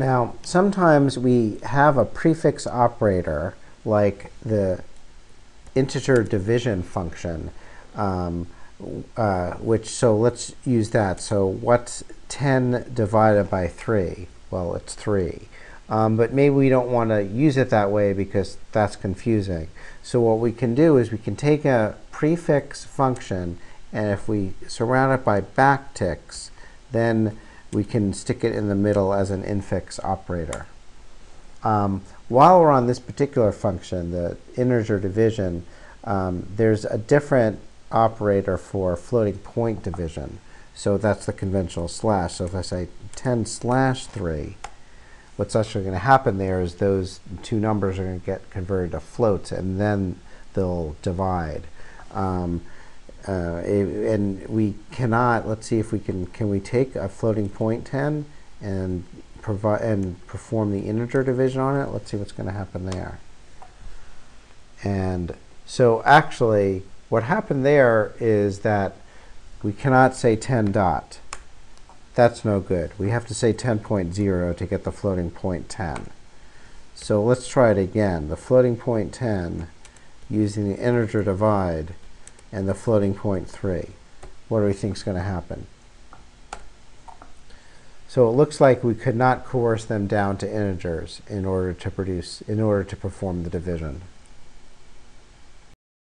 Now, sometimes we have a prefix operator like the integer division function, um, uh, which, so let's use that. So what's 10 divided by 3? Well, it's 3. Um, but maybe we don't want to use it that way because that's confusing. So what we can do is we can take a prefix function and if we surround it by backticks, then we can stick it in the middle as an infix operator. Um, while we're on this particular function, the integer division, um, there's a different operator for floating point division. So that's the conventional slash. So if I say 10 slash 3, what's actually going to happen there is those two numbers are going to get converted to floats and then they'll divide. Um, uh, and we cannot, let's see if we can, can we take a floating point 10 and provide and perform the integer division on it? Let's see what's going to happen there. And so actually, what happened there is that we cannot say 10 dot. That's no good. We have to say 10.0 to get the floating point 10. So let's try it again. The floating point 10 using the integer divide and the floating point 3. What do we think is going to happen? So it looks like we could not coerce them down to integers in order to produce, in order to perform the division.